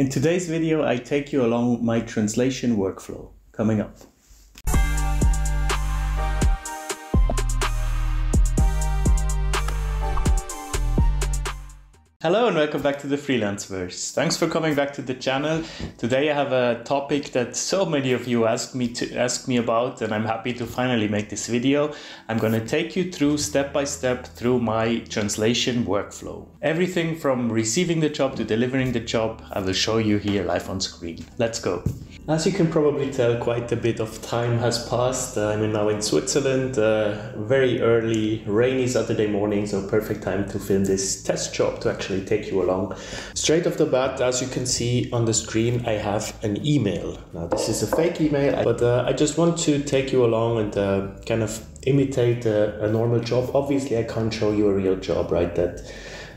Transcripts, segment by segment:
In today's video, I take you along my translation workflow. Coming up. Hello and welcome back to the Freelanceverse. Thanks for coming back to the channel. Today I have a topic that so many of you asked me to ask me about and I'm happy to finally make this video. I'm going to take you through step by step through my translation workflow. Everything from receiving the job to delivering the job, I will show you here live on screen. Let's go. As you can probably tell, quite a bit of time has passed. Uh, I'm now in Switzerland, uh, very early, rainy Saturday morning, so perfect time to film this test job to actually take you along. Straight off the bat, as you can see on the screen, I have an email. Now, this is a fake email, but uh, I just want to take you along and uh, kind of imitate a, a, normal job. Obviously, I can't show you a real job, right? That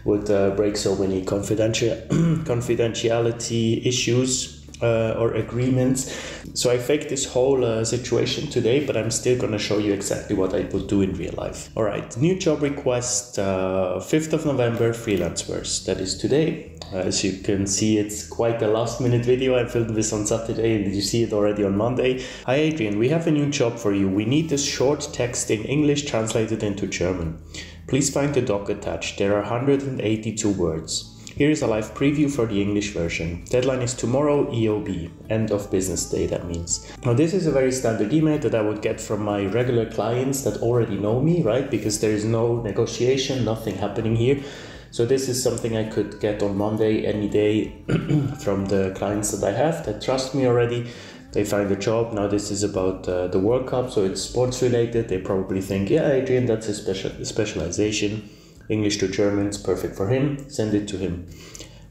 would uh, break so many confidential confidentiality issues uh, or agreements. So I faked this whole uh, situation today, but I'm still going to show you exactly what I would do in real life. All right, new job request, uh, 5th of November, Freelanceverse. That is today. As you can see, it's quite a last minute video. I filmed this on Saturday and you see it already on Monday. Hi Adrian, we have a new job for you. We need this short text in English translated into German. Please find the doc attached. There are 182 words. Here is a live preview for the English version. Deadline is tomorrow, EOB, end of business day, that means. Now, this is a very standard email that I would get from my regular clients that already know me, right? Because there is no negotiation, nothing happening here. So, this is something I could get on Monday, any day from the clients that I have that trust me already. They find a job. Now, this is about uh, the World Cup, so it's sports related. They probably think, yeah, Adrian, that's a special specialization English to German is perfect for him, send it to him.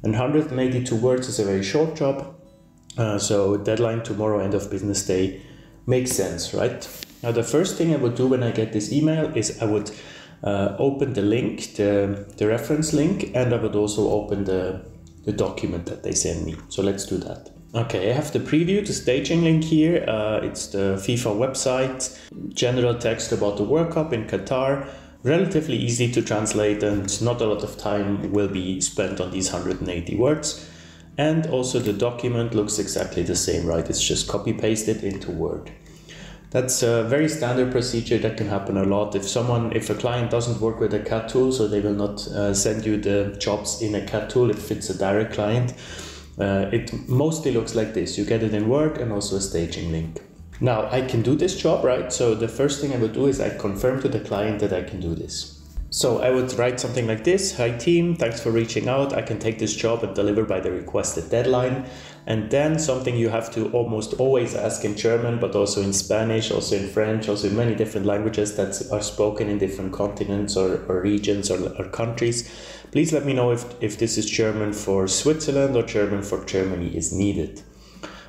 And 182 words is a very short job, uh, so deadline tomorrow, end of business day, makes sense, right? Now, the first thing I would do when I get this email is I would uh, open the link, the, the reference link, and I would also open the, the document that they send me. So let's do that. Okay, I have the preview, the staging link here. Uh, it's the FIFA website, general text about the World Cup in Qatar, relatively easy to translate and not a lot of time will be spent on these 180 words. And also the document looks exactly the same, right? It's just copy pasted into Word. That's a very standard procedure that can happen a lot. If someone, if a client doesn't work with a CAT tool, so they will not uh, send you the jobs in a CAT tool if it's a direct client, uh, it mostly looks like this. You get it in Word and also a staging link. Now I can do this job, right? So the first thing I would do is I confirm to the client that I can do this. So I would write something like this Hi team, thanks for reaching out. I can take this job and deliver by the requested deadline. And then something you have to almost always ask in German, but also in Spanish, also in French, also in many different languages that are spoken in different continents or, or regions or, or countries. Please let me know if, if this is German for Switzerland or German for Germany is needed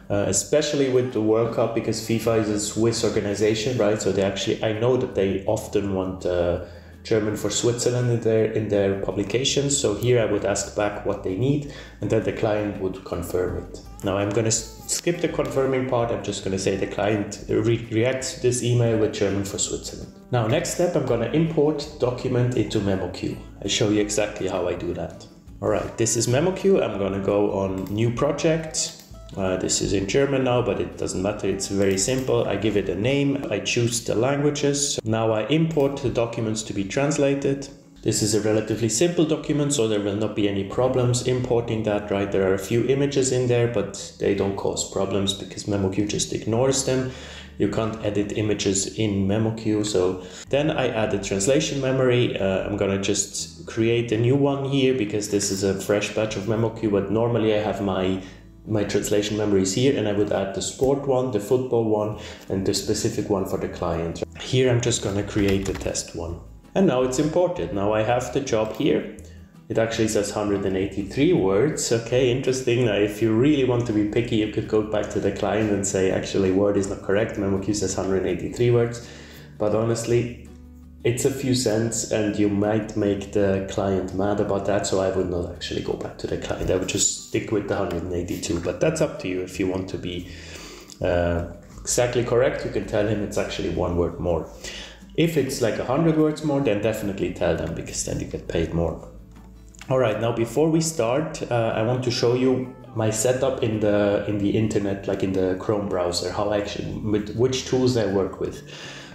uh, especially with the World Cup because FIFA is a Swiss organization, right? So they actually, I know that they often want uh, German for Switzerland in their in their publications. So here I would ask back what they need, and then the client would confirm it. Now I'm going to skip the confirming part. I'm just going to say the client re- reacts to this email with German for Switzerland. Now next step, I'm going to import document into MemoQ. I show you exactly how I do that. All right, this is MemoQ. I'm going to go on new project uh, this is in German now, but it doesn't matter. It's very simple. I give it a name. I choose the languages. Now I import the documents to be translated. This is a relatively simple document, so there will not be any problems importing that, right? There are a few images in there, but they don't cause problems because MemoQ just ignores them. You can't edit images in MemoQ. So then I add the translation memory. Uh, I'm gonna just create a new one here because this is a fresh batch of MemoQ, but normally I have my my translation memory is here and I would add the sport one, the football one, and the specific one for the client. Here I'm just to create the test one. And now it's imported. Now I have the job here. It actually says 183 words. Okay, interesting. Now, if you really want to be picky, you could go back to the client and say, actually, word is not correct. MemoQ says 183 words. But honestly, it's a few cents and you might make the client mad about that so i would not actually go back to the client. I would just stick with the 182 but that's up to you. If you want to be uh, exactly correct you can tell him it's actually one word more. If it's like 100 words more then definitely tell them because then you get paid more. All right now before we start uh, i want to show you my setup in the in the internet, like in the Chrome browser, how I actually with which tools I work with.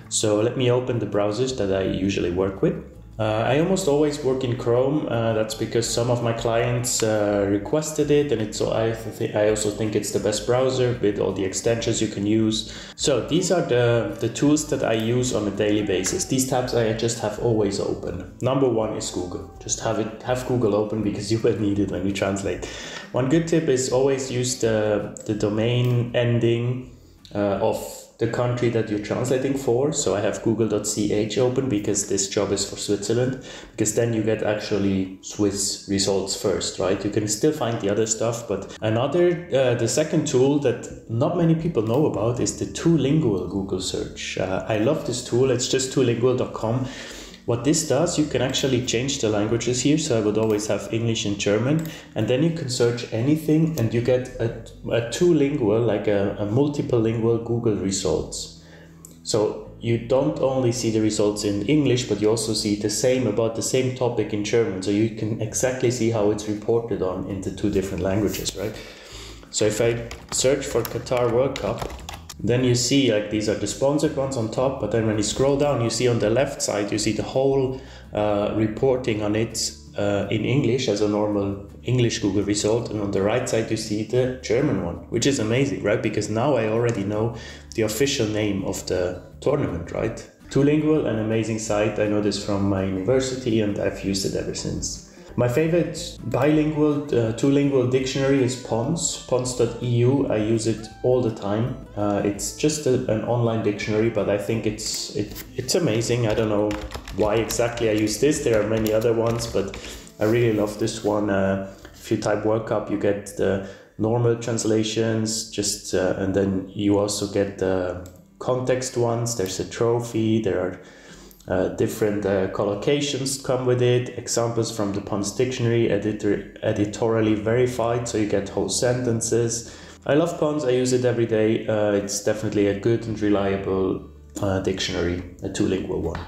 So let me open the browsers that I usually work with. Uh, I almost always work in Chrome. Uh, that's because some of my clients uh, requested it, and it's. I th- I also think it's the best browser with all the extensions you can use. So these are the the tools that I use on a daily basis. These tabs I just have always open. Number one is Google. Just have it have Google open because you will need it when you translate. One good tip is always use the the domain ending uh, of the country that you're translating for. So I have google.ch open because this job is for Switzerland, because then you get actually Swiss results first, right? You can still find the other stuff, but another, uh, the second tool that not many people know about is the 2lingual Google search. Uh, I love this tool. It's just 2lingual.com what this does, you can actually change the languages here. So I would always have English and German, and then you can search anything and you get a, a two-lingual, like a, a multiple lingual Google results. So you don't only see the results in English, but you also see the same about the same topic in German. So you can exactly see how it's reported on in the two different languages, right? So if I search for Qatar World Cup, then you see like these are the sponsored ones on top, but then when you scroll down, you see on the left side, you see the whole uh, reporting on it uh, in English as a normal English Google result, and on the right side you see the German one, which is amazing, right? Because now I already know the official name of the tournament, right? 2lingual, an amazing site. I know this from my university, and I've used it ever since. My favorite bilingual, uh, two-lingual dictionary is Pons, pons.eu. I use it all the time. Uh, it's just a, an online dictionary, but I think it's it, it's amazing. I don't know why exactly I use this. There are many other ones, but I really love this one. Uh, if you type World Cup, you get the normal translations, just uh, and then you also get the context ones. There's a trophy. There are uh, different uh, collocations come with it, examples from the Pons Dictionary, editor, editorially verified, so you get whole sentences. I love Pons, I use it every day. Uh, it's definitely a good and reliable uh, dictionary, a two-lingual one.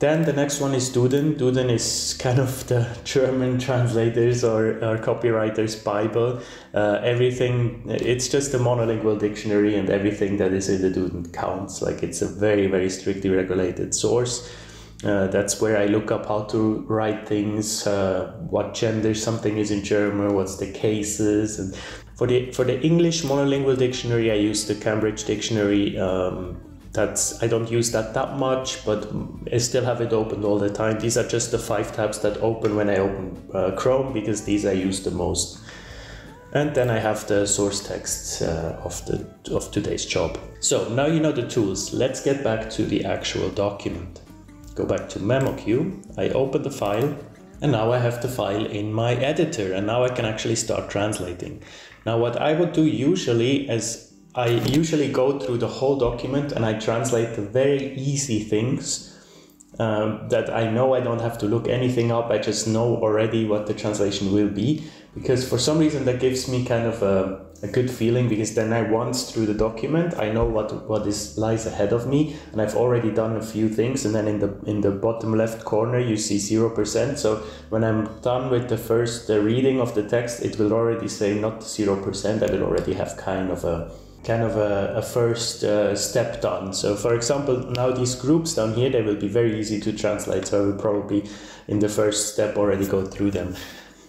Then the next one is Duden. Duden is kind of the German translators or, or copywriters' Bible. Uh, everything, it's just a monolingual dictionary, and everything that is in the Duden counts. Like it's a very, very strictly regulated source. Uh, that's where I look up how to write things, uh, what gender something is in German, what's the cases, and for the for the English monolingual dictionary, I use the Cambridge Dictionary. Um, that's I don't use that that much, but I still have it open all the time. These are just the five tabs that open when I open uh, Chrome because these I use the most. And then I have the source text uh, of the of today's job. So now you know the tools. Let's get back to the actual document. Go back to MemoQ. I open the file, and now I have the file in my editor, and now I can actually start translating. Now, what I would do usually is I usually go through the whole document and I translate the very easy things um, that I know I don't have to look anything up. I just know already what the translation will be because for some reason that gives me kind of a, a good feeling because then I once through the document I know what what is lies ahead of me and I've already done a few things and then in the in the bottom left corner you see zero percent so when I'm done with the first uh, reading of the text it will already say not zero percent I will already have kind of a kind of a, a first uh, step done. So for example, now these groups down here, they will be very easy to translate. So I will probably in the first step already go through them.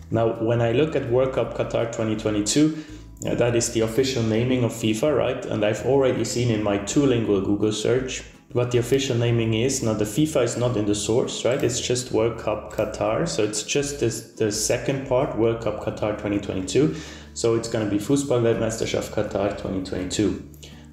Now, when I look at World Cup Qatar 2022, uh, that is the official naming of FIFA, right? And I've already seen in my two-lingual Google search what the official naming is. Now, the FIFA is not in the source, right? It's just World Cup Qatar. So it's just this, the second part, World Cup Qatar 2022. So it's going to be Fußball-Weltmeisterschaft Qatar 2022.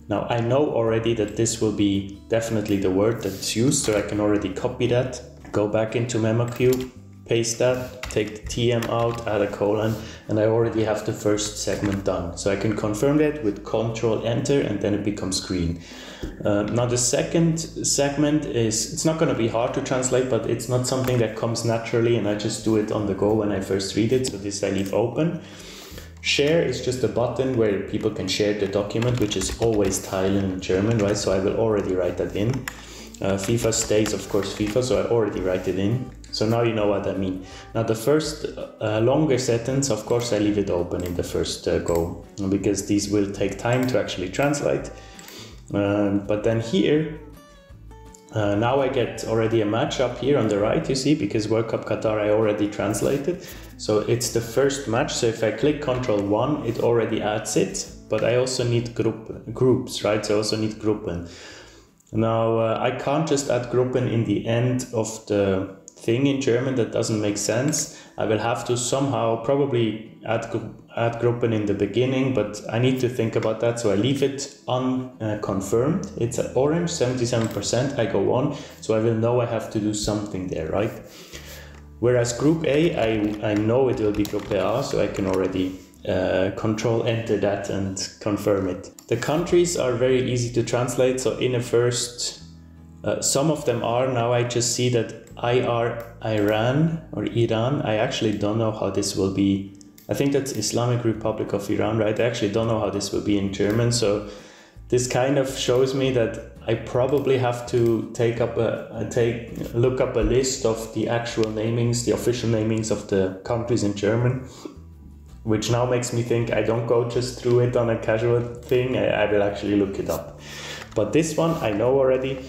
Now I know already that this will be definitely the word that's used, so I can already copy that, go back into MemoQ, paste that, take the TM out, add a colon, and I already have the first segment done. So I can confirm that with Control Enter and then it becomes green. Uh, now the second segment is, it's not going to be hard to translate, but it's not something that comes naturally and I just do it on the go when I first read it. So this I leave open. Share is just a button where people can share the document, which is always Teilen in German, right? So I will already write that in. Uh, FIFA stays, of course, FIFA, so I already write it in. So now you know what I mean. Now the first uh, longer sentence, of course, I leave it open in the first uh, go because these will take time to actually translate. Um, but then here, uh, now I get already a match up here on the right, you see, because World Cup Qatar I already translated. So it's the first match. So if I click Control 1, it already adds it. But I also need group, groups, right? So I also need Gruppen. Now uh, I can't just add Gruppen in the end of the thing in German that doesn't make sense. I will have to somehow probably add add Gruppen in the beginning, but I need to think about that. So I leave it unconfirmed. Uh, it's at orange, 77%. I go on, so I will know I have to do something there, right? Whereas Group A, I, I know it will be Group A, so I can already uh, control enter that and confirm it. The countries are very easy to translate. So in a first, uh, some of them are. Now I just see that IR Iran or Iran. I actually don't know how this will be. I think that's Islamic Republic of Iran, right? I actually don't know how this will be in German. So this kind of shows me that I probably have to take up a, take look up a list of the actual namings, the official namings of the countries in German, which now makes me think I don't go just through it on a casual thing. I, I will actually look it up. But this one I know already.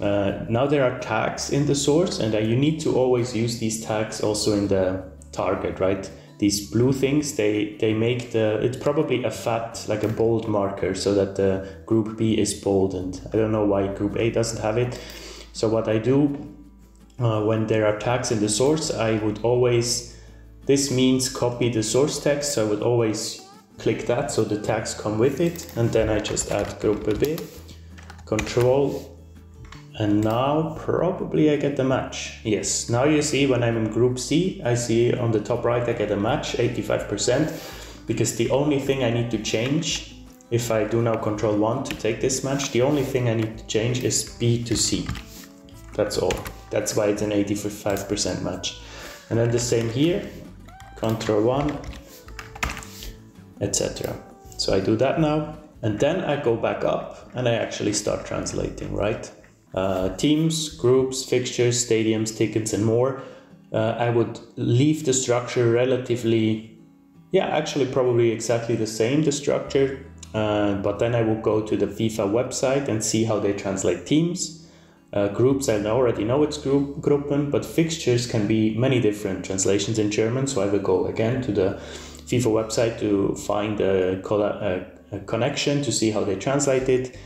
Uh, now there are tags in the source and uh, you need to always use these tags also in the target, right? These blue things, they, they make the, it's probably a fat, like a bold marker so that the group B is bold and I don't know why group A doesn't have it. So what I do uh, when there are tags in the source, I would always, this means copy the source text. So I would always click that so the tags come with it and then I just add group B, control and now probably I get the match. Yes, now you see when I'm in group C, I see on the top right I get a match, 85%, because the only thing I need to change, if I do now control 1 to take this match, the only thing I need to change is B to C. That's all. That's why it's an 85% match. And then the same here, control 1, etc. So I do that now, and then I go back up and I actually start translating, right? Uh, teams, groups, fixtures, stadiums, tickets, and more. Uh, I would leave the structure relatively, yeah, actually, probably exactly the same, the structure. Uh, but then I would go to the FIFA website and see how they translate teams. Uh, groups, I already know it's group, Gruppen, but fixtures can be many different translations in German. So I will go again to the FIFA website to find a, a, a connection to see how they translate it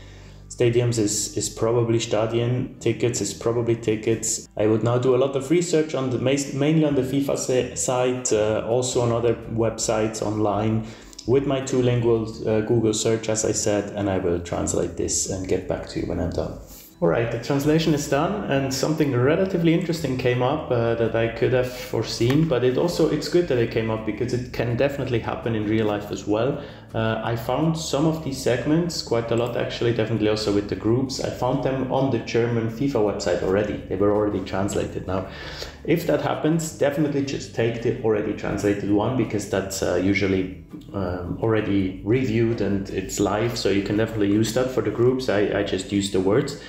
stadiums is, is probably Stadion, tickets is probably tickets. I would now do a lot of research on the mainly on the FIFA site, uh, also on other websites online with my two lingual uh, Google search, as I said, and I will translate this and get back to you when I'm done. All right, the translation is done, and something relatively interesting came up uh, that I could have foreseen. But it also it's good that it came up because it can definitely happen in real life as well. Uh, I found some of these segments quite a lot, actually, definitely also with the groups. I found them on the German FIFA website already. They were already translated now. If that happens, definitely just take the already translated one because that's uh, usually um, already reviewed and it's live, so you can definitely use that for the groups. I, I just use the words.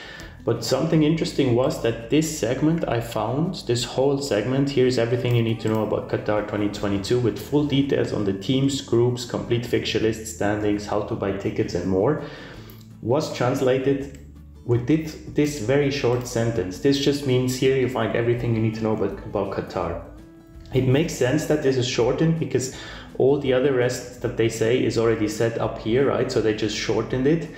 But something interesting was that this segment I found, this whole segment, here's everything you need to know about Qatar 2022 with full details on the teams, groups, complete fixture list, standings, how to buy tickets, and more, was translated with it, this very short sentence. This just means here you find everything you need to know about, about Qatar. It makes sense that this is shortened because all the other rest that they say is already set up here, right? So they just shortened it.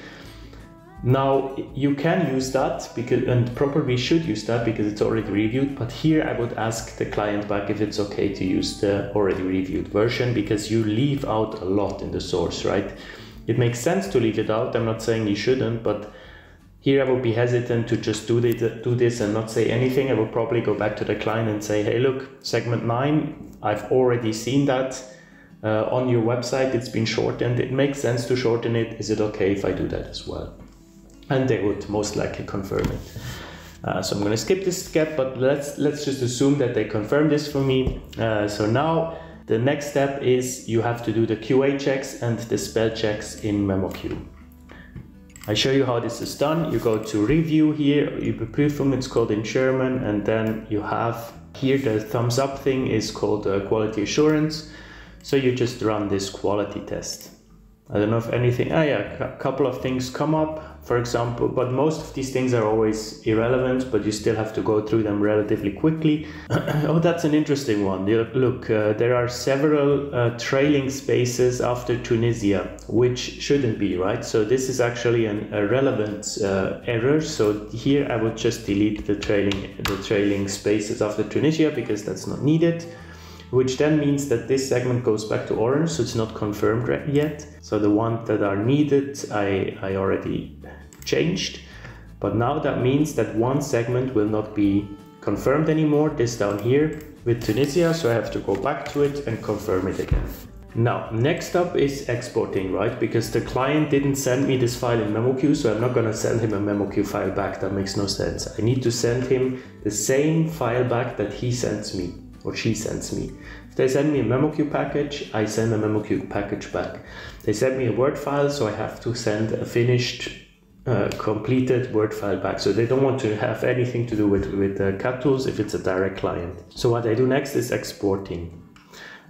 Now you can use that because and probably should use that because it's already reviewed. But here I would ask the client back if it's okay to use the already reviewed version because you leave out a lot in the source, right? It makes sense to leave it out. I'm not saying you shouldn't, but here I would be hesitant to just do this, do this and not say anything. I would probably go back to the client and say, hey, look, segment nine, I've already seen that. Uh, on your website, it's been shortened. It makes sense to shorten it. Is it okay if I do that as well? And they would most likely confirm it. Uh, so I'm going to skip this step, but let's let's just assume that they confirm this for me. Uh, so now the next step is you have to do the QA checks and the spell checks in MemoQ. I show you how this is done. You go to review here, you Überprüfung, it's called in German, and then you have Here the thumbs up thing is called uh, quality assurance. So you just run this quality test. I don't know if anything, ah yeah, a couple of things come up, for example, but most of these things are always irrelevant, but you still have to go through them relatively quickly. oh, that's an interesting one. Look, uh, there are several uh, trailing spaces after Tunisia, which shouldn't be, right? So this is actually an, a relevant uh, error. So here I would just delete the trailing, the trailing spaces after Tunisia because that's not needed which then means that this segment goes back to orange, so it's not confirmed yet. So the ones that are needed, I, I already changed. But now that means that one segment will not be confirmed anymore, this down here with Tunisia, so I have to go back to it and confirm it again. Now, next up is exporting, right? Because the client didn't send me this file in MemoQ, so I'm not gonna send him a MemoQ file back, that makes no sense. I need to send him the same file back that he sends me or she sends me. If they send me a MemoQ package, I send a MemoQ package back. They send me a Word file, so I have to send a finished, uh, completed Word file back. So they don't want to have anything to do with, with uh, CAT tools if it's a direct client. So what I do next is exporting.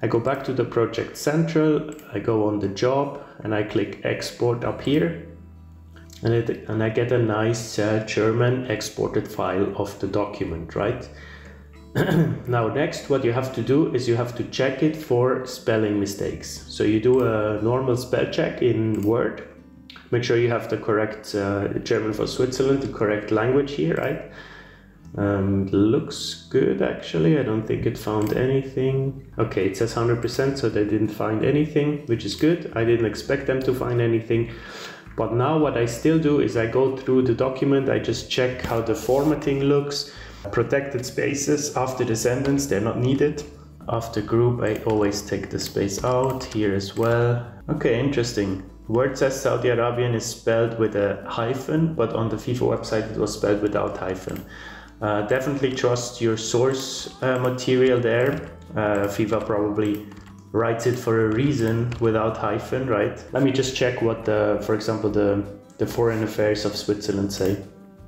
I go back to the project central, I go on the job and I click export up here and, it, and I get a nice uh, German exported file of the document, right? now next what you have to do is you have to check it for spelling mistakes. So you do a normal spell check in Word. Make sure you have the correct uh, German for Switzerland, the correct language here, right? Um, looks good actually. I don't think it found anything. Okay, it says 100%, so they didn't find anything, which is good. I didn't expect them to find anything. But now what I still do is I go through the document, I just check how the formatting looks Protected spaces after the sentence, they're not needed. After group, I always take the space out here as well. Okay, interesting. Word says Saudi Arabian is spelled with a hyphen, but on the FIFA website it was spelled without hyphen. Uh, definitely trust your source uh, material there. Uh, FIFA probably writes it for a reason without hyphen, right? Let me just check what the, for example, the, the Foreign Affairs of Switzerland say.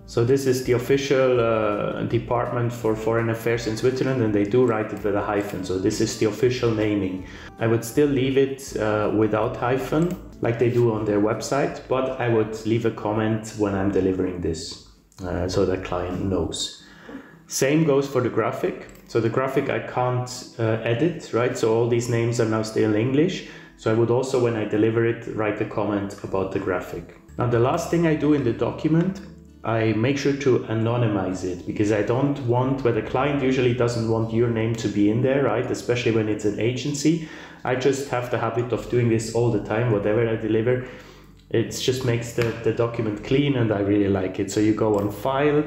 So this is the official uh, department for foreign affairs in Switzerland and they do write it with a hyphen. So this is the official naming. I would still leave it uh, without hyphen like they do on their website, but I would leave a comment when I'm delivering this uh, so the client knows. Same goes for the graphic. So the graphic I can't uh, edit, right? So all these names are now still English. So I would also, when I deliver it, write a comment about the graphic. Now the last thing I do in the document I make sure to anonymize it because I don't want, where the client usually doesn't want your name to be in there, right? Especially when it's an agency. I just have the habit of doing this all the time, whatever I deliver. It just makes the, the document clean and I really like it. So you go on file,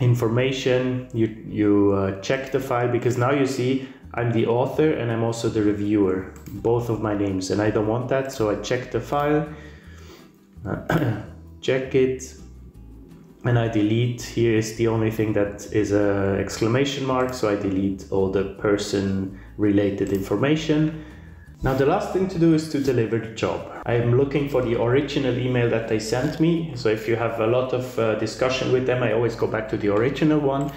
information, you, you uh, check the file because now you see I'm the author and I'm also the reviewer, both of my names, and I don't want that. So I check the file, check it, and I delete here is the only thing that is a exclamation mark so I delete all the person related information. Now the last thing to do is to deliver the job. I am looking for the original email that they sent me so if you have a lot of uh, discussion with them I always go back to the original one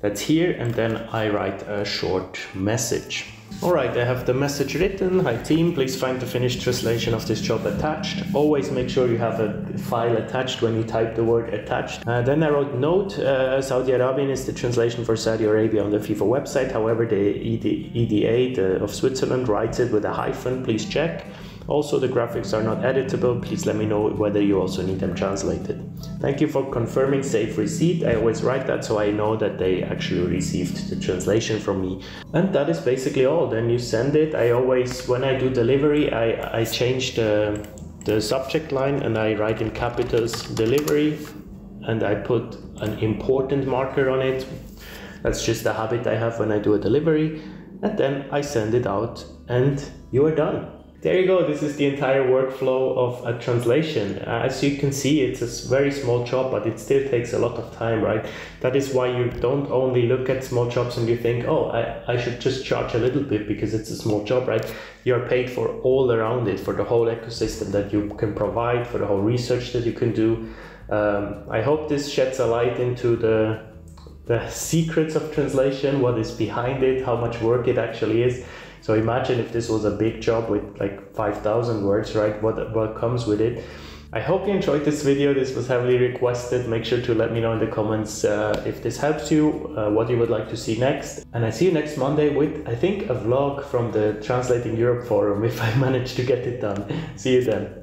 that's here and then I write a short message Alright, I have the message written. Hi team, please find the finished translation of this job attached. Always make sure you have a file attached when you type the word attached. Uh, then I wrote note, uh, Saudi Arabian is the translation for Saudi Arabia on the FIFA website. However, the ED, EDA the, of Switzerland writes it with a hyphen, please check. Also, the graphics are not editable. Please let me know whether you also need them translated. Thank you for confirming safe receipt. I always write that so I know that they actually received the translation from me. And that is basically all. Then you send it. I always, when I do delivery, I, I change the, the subject line and I write in capitals delivery and I put an important marker on it. That's just a habit I have when I do a delivery. And then I send it out and you are done. There you go. This is the entire workflow of a translation. As you can see, it's a very small job, but it still takes a lot of time, right? That is why you don't only look at small jobs and you think, oh, I, I should just charge a little bit because it's a small job, right? You're paid for all around it, for the whole ecosystem that you can provide, for the whole research that you can do. Um, I hope this sheds a light into the the secrets of translation, what is behind it, how much work it actually is. So imagine if this was a big job with like 5,000 words, right? What, what comes with it. I hope you enjoyed this video. This was heavily requested. Make sure to let me know in the comments uh, if this helps you, uh, what you would like to see next. And I see you next Monday with, I think, a vlog from the Translating Europe forum if I manage to get it done. See you then.